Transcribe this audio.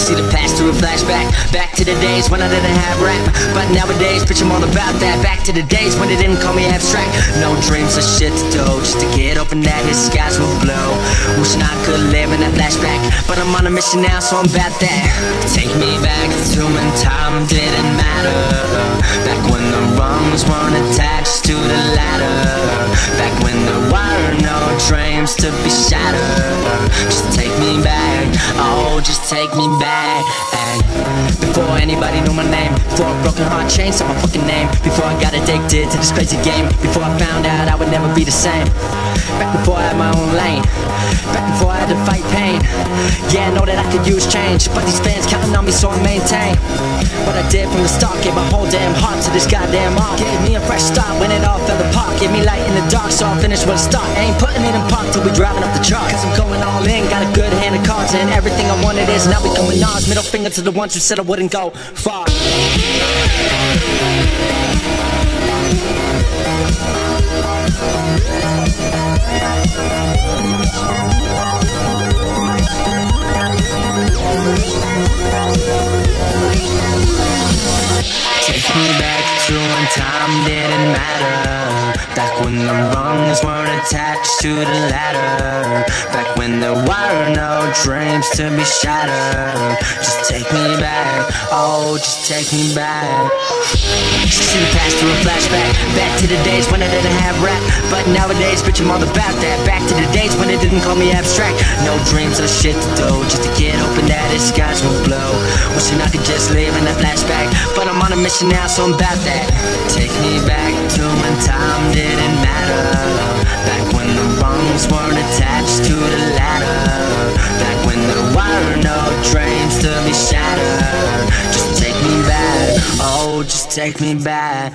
See the past through a flashback. Back to the days when I didn't have rap. But nowadays, bitch, I'm all about that. Back to the days when they didn't call me abstract. No dreams or shit to do. Just to get open that his skies will blow. Wishing I could live in that flashback. But I'm on a mission now, so I'm about that. Take me back to when time didn't matter. Back when the rungs weren't just take me back. Before anybody knew my name, before a broken heart changed to my fucking name, before I got addicted to this crazy game, before I found out I would never be the same. Back before I had my own lane, back before I had to fight pain. Yeah, I know that I could use change, but these fans counting on me, so I maintain what I did from the start. Gave my whole damn heart to this goddamn art. Gave me a fresh start when it all fell apart. Gave me light in the dark, so I finished with a start. Ain't putting it in park till we driving up the chart. Cause I'm going all in, got a good hand and everything I wanted is now we coming ours. Middle finger to the ones who said I wouldn't go far. Back when the rungs weren't attached to the ladder. Back when there were no dreams to be shattered. Just take me back, oh just take me back. Just See the past through a flashback. Back to the days when I didn't have rap. But nowadays bitch I'm all about that. Back to the days when they didn't call me abstract. No dreams or shit to do. Just to get hoping that the skies will blow. Wishing I could just in that flashback. But I'm on a mission now so I'm about that. Take me back to when time didn't matter. Back when the rungs weren't attached to the ladder. Back when there were no dreams to be shattered. Just take me back, oh just take me back